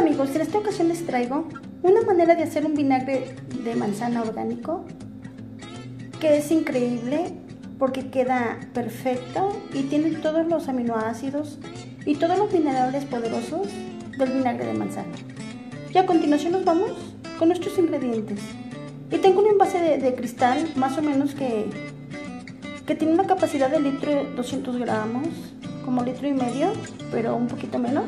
amigos, en esta ocasión les traigo una manera de hacer un vinagre de manzana orgánico que es increíble porque queda perfecto y tiene todos los aminoácidos y todos los minerales poderosos del vinagre de manzana. Y a continuación nos vamos con nuestros ingredientes. Y tengo un envase de, cristal más o menos que, que tiene una capacidad de litro 200 gramos, como litro y medio, pero un poquito menos.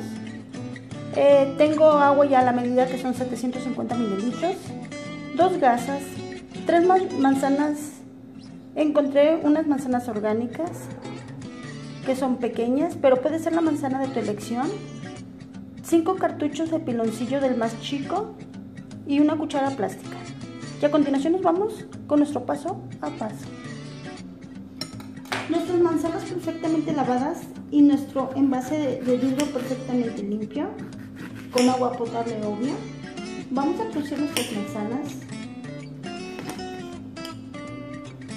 Eh, tengo agua ya a la medida que son 750 mililitros, dos gasas, tres manzanas, encontré unas manzanas orgánicas que son pequeñas, pero puede ser la manzana de tu elección, cinco cartuchos de piloncillo del más chico y una cuchara plástica. Y a continuación nos vamos con nuestro paso a paso. Nuestras manzanas perfectamente lavadas y nuestro envase de vidrio perfectamente limpio con agua potable obvio. Vamos a cocer nuestras manzanas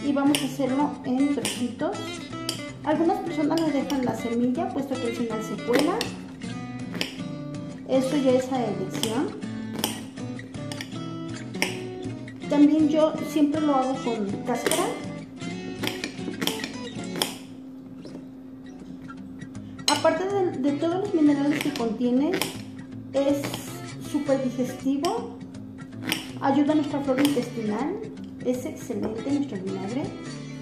y vamos a hacerlo en trocitos. Algunas personas le dejan la semilla puesto que al final se cuela. Eso ya es a elección. También yo siempre lo hago con cáscara. Aparte de todos los minerales que contiene, es súper digestivo, ayuda a nuestra flora intestinal, es excelente nuestro vinagre.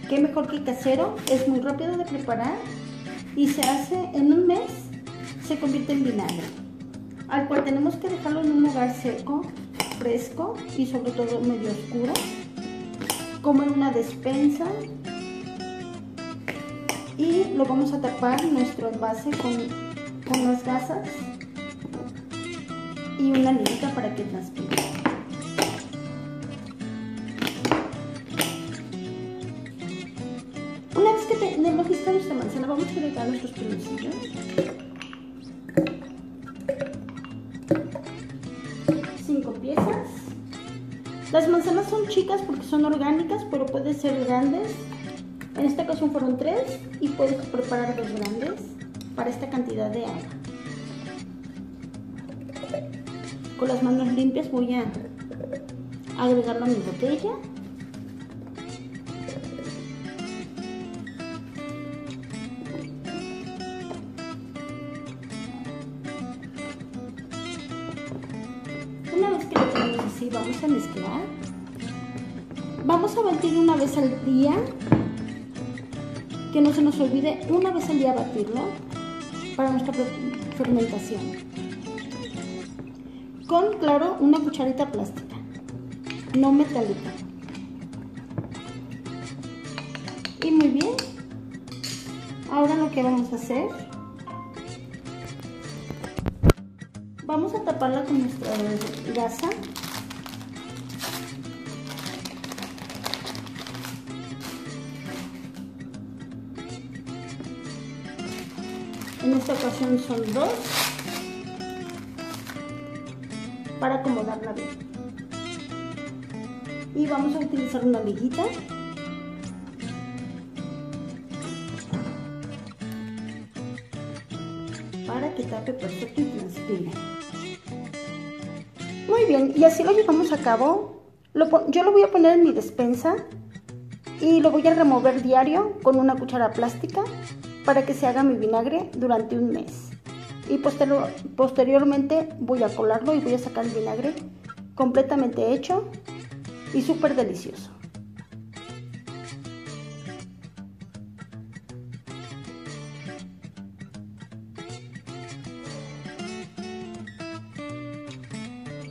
Qué mejor que casero, es muy rápido de preparar y se hace en un mes, se convierte en vinagre, al cual tenemos que dejarlo en un lugar seco, fresco y sobre todo medio oscuro, como en una despensa. Y lo vamos a tapar nuestro envase con, con las gasas y una librita para que transpire. Una vez que tenemos lista nuestra manzana, vamos a agregar nuestros piloncillos. Cinco piezas. Las manzanas son chicas porque son orgánicas, pero pueden ser grandes. En esta ocasión fueron tres y puedes preparar dos grandes para esta cantidad de agua con las manos limpias voy a agregarlo a mi botella. Una vez que lo tenemos así, vamos a mezclar. Vamos a batir una vez al día. Que no se nos olvide una vez al día batirlo para nuestra fermentación con, claro, una cucharita plástica, no metálica. Y muy bien. Ahora lo que vamos a hacer, vamos a taparla con nuestra gasa. En esta ocasión son dos para acomodarla bien. Y vamos a utilizar una liguita. Para que tape perfecto y transpire. Muy bien, y así lo llevamos a cabo. yo lo voy a poner en mi despensa y lo voy a remover diario con una cuchara plástica para que se haga mi vinagre durante un mes y posteriormente voy a colarlo y voy a sacar el vinagre completamente hecho y súper delicioso.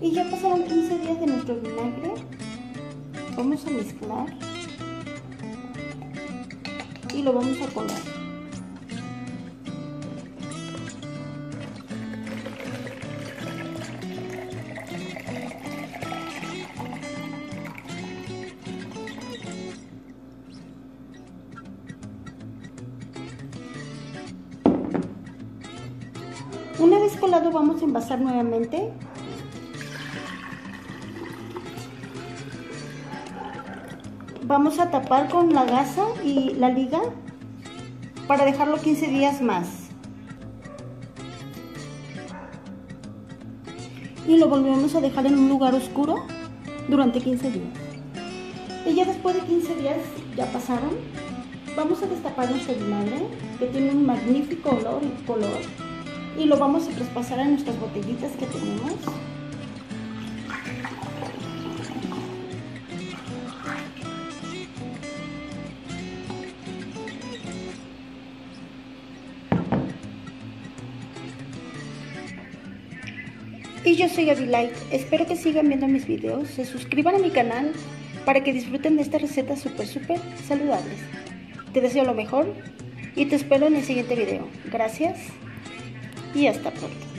Y ya pasaron 15 días de nuestro vinagre. Vamos a mezclar y lo vamos a colar. Colado vamos a envasar nuevamente. Vamos a tapar con la gasa y la liga para dejarlo 15 días más. y lo volvemos a dejar en un lugar oscuro durante 15 días. Y ya después de 15 días, ya pasaron, vamos a destapar nuestro vinagre, que tiene un magnífico olor y color, y lo vamos a traspasar a nuestras botellitas que tenemos. Y yo soy Light. Espero que sigan viendo mis videos, se suscriban a mi canal para que disfruten de estas recetas súper, súper saludables. Te deseo lo mejor y te espero en el siguiente video. Gracias y hasta pronto.